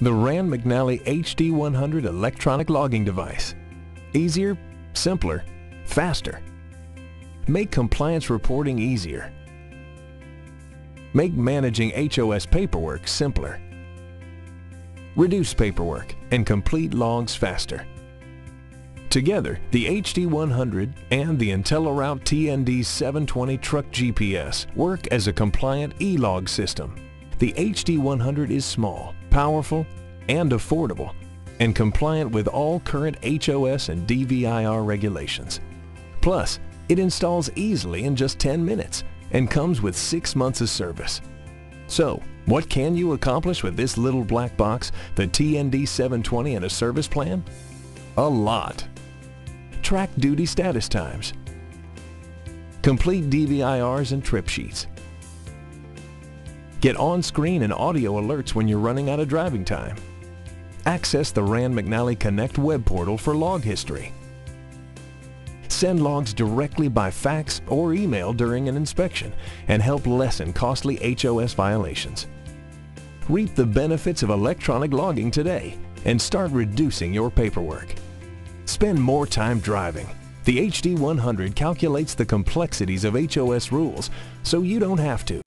The Rand McNally HD100 electronic logging device. Easier, simpler, faster. Make compliance reporting easier. Make managing HOS paperwork simpler. Reduce paperwork and complete logs faster. Together, the HD100 and the IntelliRoute TND 720 Truck GPS work as a compliant e-log system. The HD100 is small, powerful, and affordable, and compliant with all current HOS and DVIR regulations. Plus, it installs easily in just 10 minutes and comes with 6 months of service. So, what can you accomplish with this little black box, the TND 720 and a service plan? A lot track duty status times, complete DVIRs and trip sheets, get on-screen and audio alerts when you're running out of driving time, access the Rand McNally Connect web portal for log history, send logs directly by fax or email during an inspection and help lessen costly HOS violations. Reap the benefits of electronic logging today and start reducing your paperwork. Spend more time driving. The HD100 calculates the complexities of HOS rules so you don't have to.